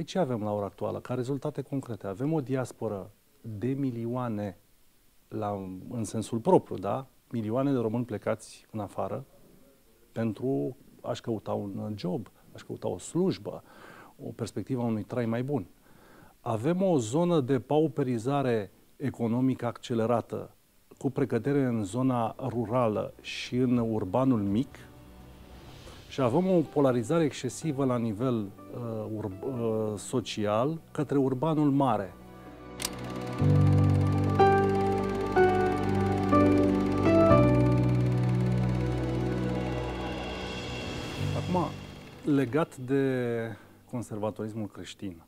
Păi ce avem la ora actuală? Ca rezultate concrete. Avem o diasporă de milioane la, în sensul propriu, da? Milioane de români plecați în afară pentru a-și căuta un job, a-și căuta o slujbă, o perspectivă a unui trai mai bun. Avem o zonă de pauperizare economică accelerată, cu precădere în zona rurală și în urbanul mic, și avem o polarizare excesivă la nivel uh, ur- uh, social către urbanul mare. Acum, legat de conservatorismul creștin,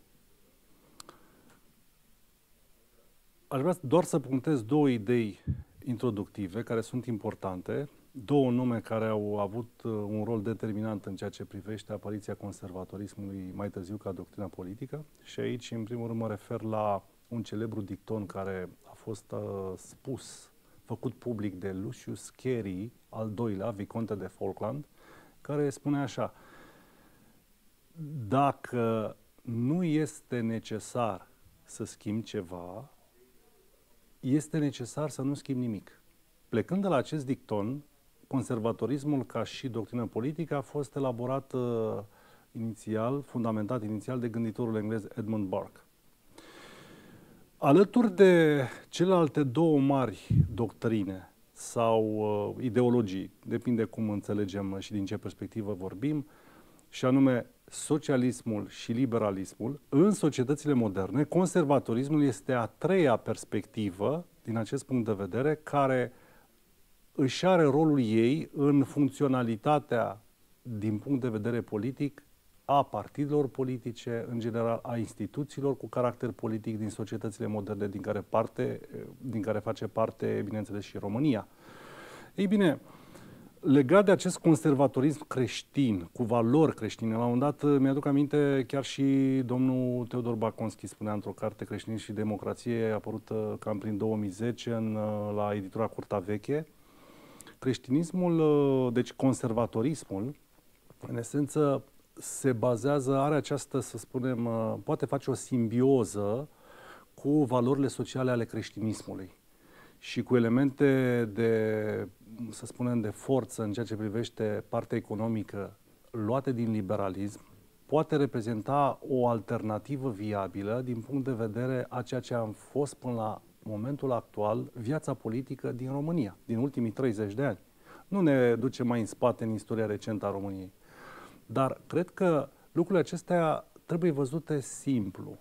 aș vrea doar să punctez două idei introductive care sunt importante două nume care au avut uh, un rol determinant în ceea ce privește apariția conservatorismului mai târziu ca doctrina politică și aici, în primul rând, mă refer la un celebru dicton care a fost uh, spus, făcut public de Lucius Carey, al doilea, Viconte de Falkland, care spune așa, dacă nu este necesar să schimbi ceva, este necesar să nu schimbi nimic. Plecând de la acest dicton, conservatorismul ca și doctrină politică a fost elaborat uh, inițial, fundamentat inițial de gânditorul englez Edmund Burke. Alături de celelalte două mari doctrine sau uh, ideologii, depinde cum înțelegem și din ce perspectivă vorbim, și anume socialismul și liberalismul, în societățile moderne, conservatorismul este a treia perspectivă, din acest punct de vedere, care își are rolul ei în funcționalitatea, din punct de vedere politic, a partidelor politice, în general a instituțiilor cu caracter politic din societățile moderne din care, parte, din care face parte, bineînțeles, și România. Ei bine, legat de acest conservatorism creștin, cu valori creștine, la un dat mi-aduc aminte chiar și domnul Teodor Baconski spunea într-o carte Creștin și Democrație, apărută cam prin 2010 în, la editura Curta Veche, creștinismul, uh, deci conservatorismul, în esență, se bazează, are această, să spunem, uh, poate face o simbioză cu valorile sociale ale creștinismului și cu elemente de, să spunem, de forță în ceea ce privește partea economică luate din liberalism, poate reprezenta o alternativă viabilă din punct de vedere a ceea ce am fost până la momentul actual viața politică din România, din ultimii 30 de ani. Nu ne duce mai în spate în istoria recentă a României. Dar cred că lucrurile acestea trebuie văzute simplu.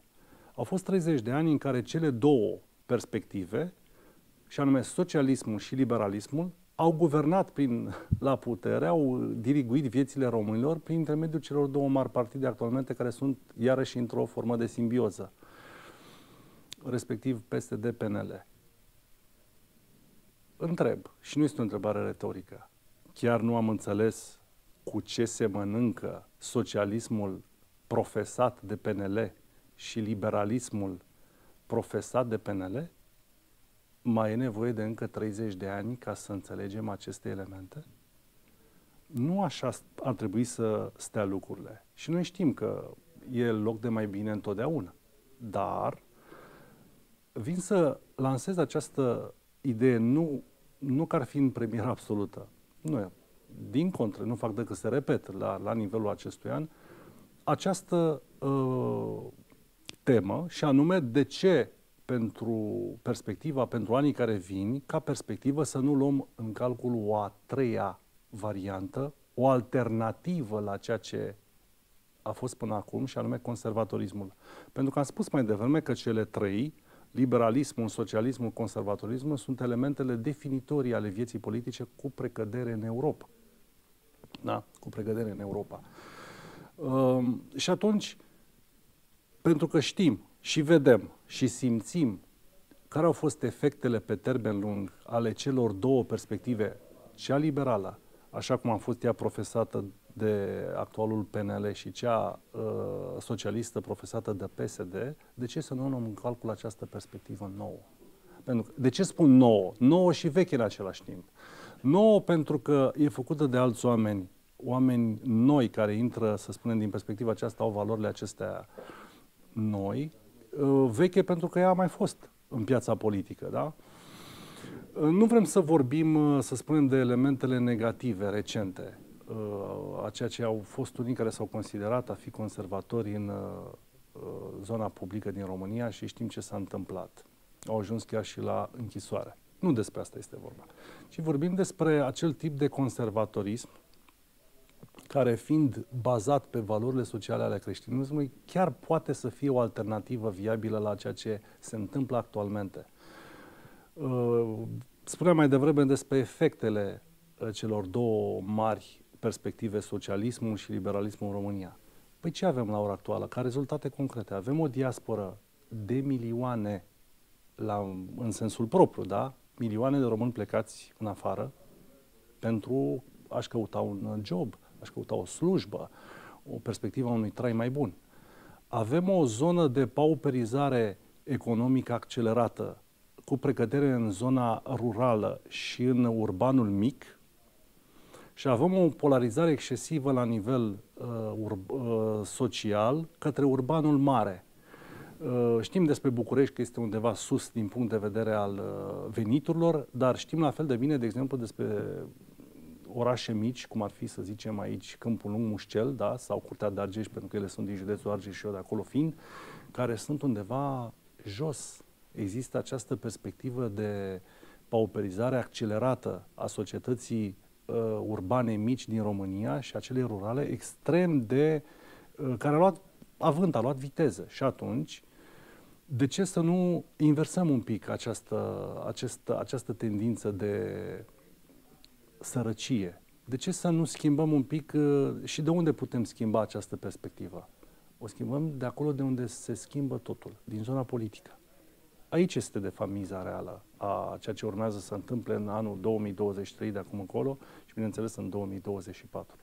Au fost 30 de ani în care cele două perspective, și anume socialismul și liberalismul, au guvernat prin, la putere, au diriguit viețile românilor prin intermediul celor două mari partide actualmente care sunt iarăși într-o formă de simbioză respectiv PSD-PNL. Întreb, și nu este o întrebare retorică, chiar nu am înțeles cu ce se mănâncă socialismul profesat de PNL și liberalismul profesat de PNL? Mai e nevoie de încă 30 de ani ca să înțelegem aceste elemente? Nu așa ar trebui să stea lucrurile. Și noi știm că e loc de mai bine întotdeauna. Dar vin să lansez această idee nu, nu că ar fi în premieră absolută. Nu e. Din contră, nu fac decât să repet la, la nivelul acestui an această uh, temă și anume de ce pentru perspectiva, pentru anii care vin, ca perspectivă să nu luăm în calcul o a treia variantă, o alternativă la ceea ce a fost până acum și anume conservatorismul. Pentru că am spus mai devreme că cele trei liberalismul, socialismul, conservatorismul sunt elementele definitorii ale vieții politice cu precădere în Europa. Da? Cu precădere în Europa. Uh, și atunci, pentru că știm și vedem și simțim care au fost efectele pe termen lung ale celor două perspective, cea liberală, așa cum a fost ea profesată de actualul PNL și cea uh, socialistă profesată de PSD, de ce să nu luăm în calcul această perspectivă nouă? Pentru că, de ce spun nouă? Nouă și veche în același timp. Nouă pentru că e făcută de alți oameni, oameni noi care intră, să spunem, din perspectiva aceasta, au valorile acestea noi, uh, veche pentru că ea a mai fost în piața politică, da? Uh, nu vrem să vorbim, uh, să spunem, de elementele negative recente, a ceea ce au fost unii care s-au considerat a fi conservatori în zona publică din România și știm ce s-a întâmplat. Au ajuns chiar și la închisoare. Nu despre asta este vorba, ci vorbim despre acel tip de conservatorism care fiind bazat pe valorile sociale ale creștinismului, chiar poate să fie o alternativă viabilă la ceea ce se întâmplă actualmente. Uh, spuneam mai devreme despre efectele uh, celor două mari perspective, socialismul și liberalismul în România. Păi ce avem la ora actuală? Ca rezultate concrete. Avem o diasporă de milioane, la, în sensul propriu, da? Milioane de români plecați în afară pentru a-și căuta un job, aș căuta o slujbă, o perspectivă a unui trai mai bun. Avem o zonă de pauperizare economică accelerată, cu precădere în zona rurală și în urbanul mic, și avem o polarizare excesivă la nivel uh, ur- uh, social către urbanul mare. Uh, știm despre București că este undeva sus din punct de vedere al uh, veniturilor, dar știm la fel de bine, de exemplu, despre orașe mici, cum ar fi, să zicem aici, Câmpul Lung, Mușcel, da, sau Curtea de Argeș, pentru că ele sunt din județul Argeș și eu de acolo fiind, care sunt undeva jos. Există această perspectivă de pauperizare accelerată a societății uh, urbane mici din România și a celei rurale extrem de... Uh, care a luat avânt, a luat viteză. Și atunci, de ce să nu inversăm un pic această, această, această tendință de sărăcie. De ce să nu schimbăm un pic uh, și de unde putem schimba această perspectivă? O schimbăm de acolo de unde se schimbă totul, din zona politică. Aici este de fapt miza reală a ceea ce urmează să întâmple în anul 2023 de acum încolo și bineînțeles în 2024.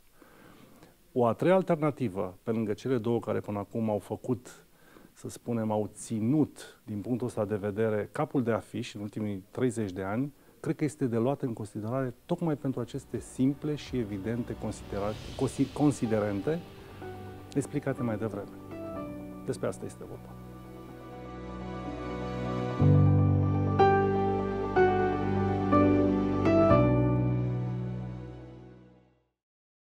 O a treia alternativă, pe lângă cele două care până acum au făcut, să spunem, au ținut din punctul ăsta de vedere capul de afiș în ultimii 30 de ani, cred că este de luat în considerare tocmai pentru aceste simple și evidente considerente explicate mai devreme. Despre asta este vorba.